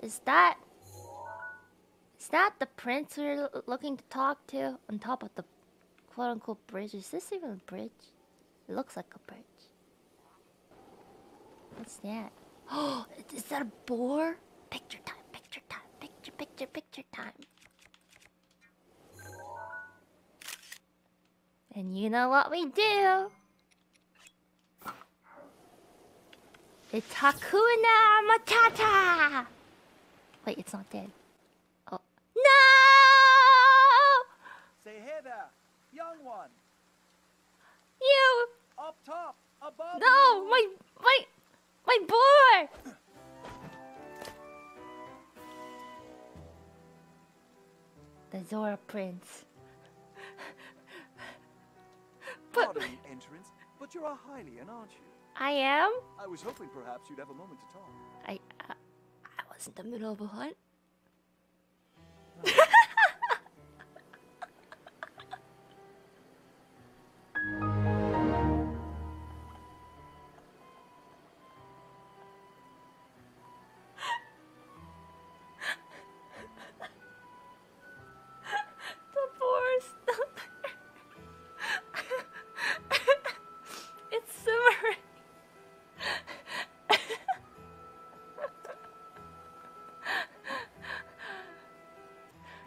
Is that... Is that the prince we're looking to talk to on top of the quote-unquote bridge? Is this even a bridge? It looks like a bridge. What's that? Oh, is that a boar? Picture time, picture time, picture, picture, picture time. And you know what we do? It's Hakuna Matata! Wait, it's not dead. Oh. No! Say hey there, young one. You! Up top, above. No! you. My, my, my boy! The Zora Prince. But Pardon the entrance, but you're a Hylian, aren't you? I am? I was hoping perhaps you'd have a moment to talk. I, I, I was in the middle of a hunt.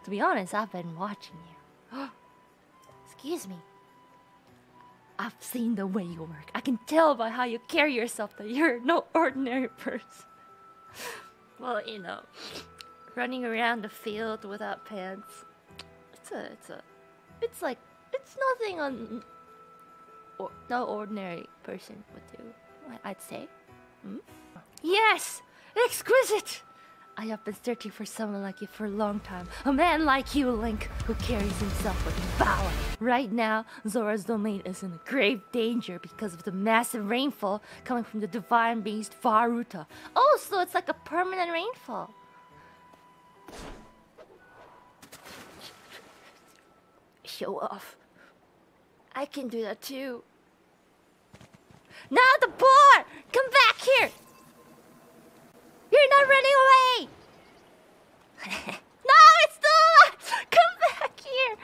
To be honest, I've been watching you. Excuse me. I've seen the way you work. I can tell by how you carry yourself that you're no ordinary person. well, you know, running around the field without pants. It's a, it's a, it's like, it's nothing on, or, no ordinary person would do. I'd say. Hmm? Yes, exquisite. I have been searching for someone like you for a long time. A man like you, Link, who carries himself with valor. Right now, Zora's domain is in grave danger because of the massive rainfall coming from the divine beast Vah Ruta. Oh, so it's like a permanent rainfall. Show off. I can do that too. Now the boar! Come back here! You're not running away! no, it's still alive! Come back here!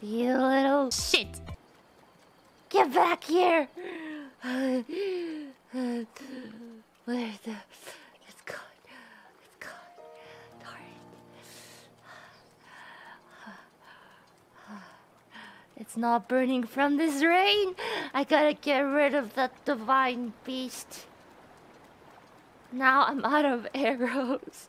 You little shit! Get back here! Where's the... It's gone. It's gone. Darn it. It's not burning from this rain! I gotta get rid of that divine beast. Now I'm out of arrows.